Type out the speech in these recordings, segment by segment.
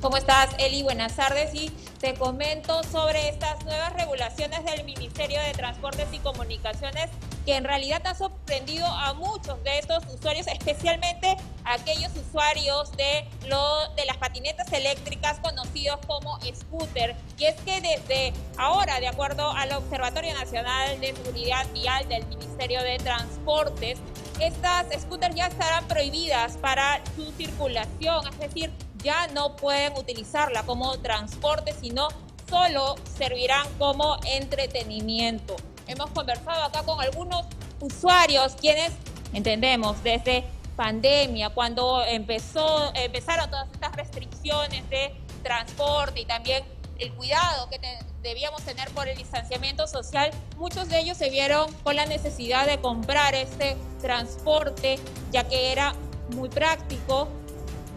¿Cómo estás, Eli? Buenas tardes. Y te comento sobre estas nuevas regulaciones del Ministerio de Transportes y Comunicaciones que en realidad ha sorprendido a muchos de estos usuarios, especialmente aquellos usuarios de, lo, de las patinetas eléctricas conocidos como scooter. Y es que desde ahora, de acuerdo al Observatorio Nacional de Seguridad Vial del Ministerio de Transportes, estas scooters ya estarán prohibidas para su circulación, es decir, ya no pueden utilizarla como transporte, sino solo servirán como entretenimiento. Hemos conversado acá con algunos usuarios quienes entendemos desde pandemia, cuando empezó, empezaron todas estas restricciones de transporte y también el cuidado que debíamos tener por el distanciamiento social, muchos de ellos se vieron con la necesidad de comprar este transporte, ya que era muy práctico,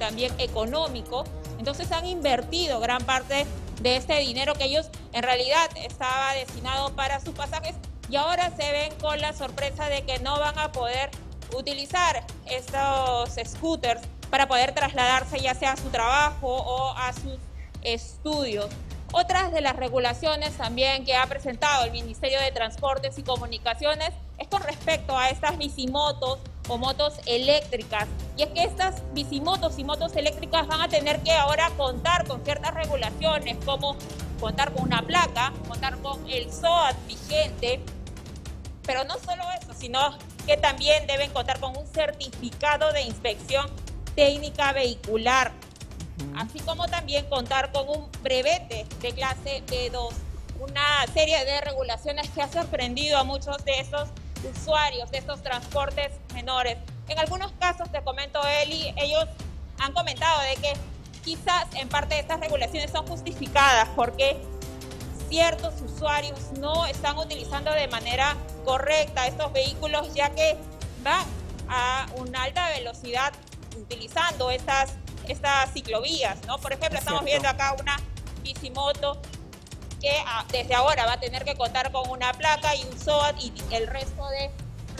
también económico. Entonces han invertido gran parte de este dinero que ellos en realidad estaba destinado para sus pasajes y ahora se ven con la sorpresa de que no van a poder utilizar estos scooters para poder trasladarse ya sea a su trabajo o a sus estudios. Otras de las regulaciones también que ha presentado el Ministerio de Transportes y Comunicaciones es con respecto a estas bicimotos o motos eléctricas. Y es que estas bicimotos y motos eléctricas van a tener que ahora contar con ciertas regulaciones como contar con una placa, contar con el SOAT vigente, pero no solo eso, sino que también deben contar con un certificado de inspección técnica vehicular. Así como también contar con un brevete de clase B2, una serie de regulaciones que ha sorprendido a muchos de esos usuarios de estos transportes menores. En algunos casos, te comento, Eli, ellos han comentado de que quizás en parte de estas regulaciones son justificadas porque ciertos usuarios no están utilizando de manera correcta estos vehículos ya que va a una alta velocidad utilizando estas estas ciclovías, ¿no? Por ejemplo, estamos viendo acá una bicimoto que ah, desde ahora va a tener que contar con una placa y un SOAT y el resto de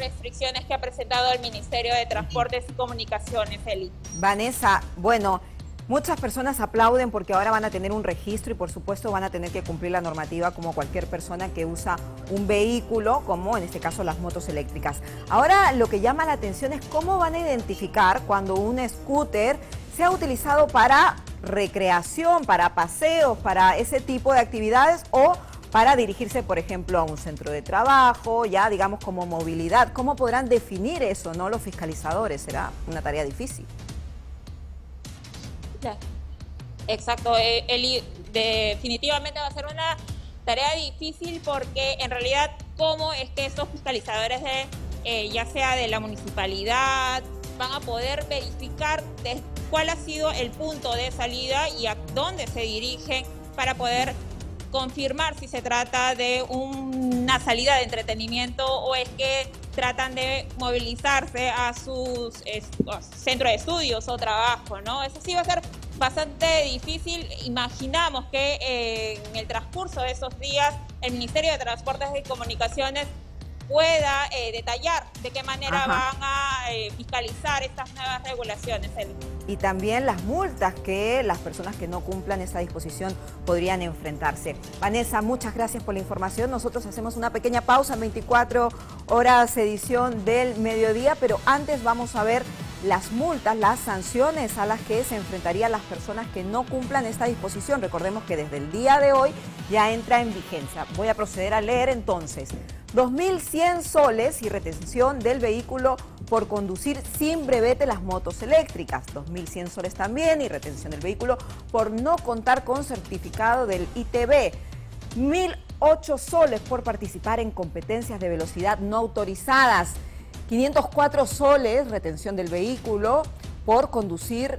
restricciones que ha presentado el Ministerio de Transportes y Comunicaciones, Eli. Vanessa, bueno, muchas personas aplauden porque ahora van a tener un registro y por supuesto van a tener que cumplir la normativa como cualquier persona que usa un vehículo, como en este caso las motos eléctricas. Ahora lo que llama la atención es cómo van a identificar cuando un scooter se ha utilizado para recreación, para paseos, para ese tipo de actividades o para dirigirse, por ejemplo, a un centro de trabajo, ya digamos como movilidad. ¿Cómo podrán definir eso, no los fiscalizadores? Será una tarea difícil. Exacto, eh, Eli, definitivamente va a ser una tarea difícil porque en realidad cómo es que esos fiscalizadores de, eh, ya sea de la municipalidad, van a poder verificar cuál ha sido el punto de salida y a dónde se dirigen para poder confirmar si se trata de una salida de entretenimiento o es que tratan de movilizarse a sus centros de estudios o trabajo, ¿no? Eso sí va a ser bastante difícil. Imaginamos que en el transcurso de esos días el Ministerio de Transportes y Comunicaciones pueda eh, detallar de qué manera van a eh, fiscalizar estas nuevas regulaciones. Y también las multas que las personas que no cumplan esa disposición podrían enfrentarse. Vanessa, muchas gracias por la información. Nosotros hacemos una pequeña pausa en 24 horas edición del mediodía, pero antes vamos a ver las multas, las sanciones a las que se enfrentarían las personas que no cumplan esta disposición. Recordemos que desde el día de hoy ya entra en vigencia. Voy a proceder a leer entonces. 2.100 soles y retención del vehículo por conducir sin brevete las motos eléctricas. 2.100 soles también y retención del vehículo por no contar con certificado del ITB. 1.008 soles por participar en competencias de velocidad no autorizadas. 504 soles retención del vehículo por conducir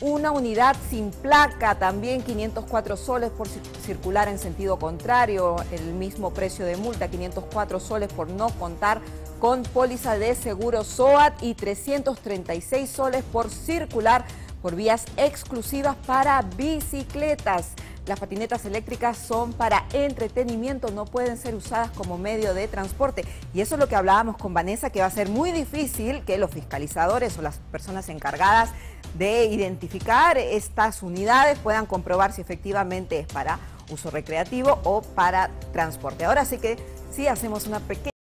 una unidad sin placa, también 504 soles por circular en sentido contrario, el mismo precio de multa, 504 soles por no contar con póliza de seguro SOAT y 336 soles por circular por vías exclusivas para bicicletas. Las patinetas eléctricas son para entretenimiento, no pueden ser usadas como medio de transporte. Y eso es lo que hablábamos con Vanessa, que va a ser muy difícil que los fiscalizadores o las personas encargadas de identificar estas unidades puedan comprobar si efectivamente es para uso recreativo o para transporte. Ahora sí que sí hacemos una pequeña...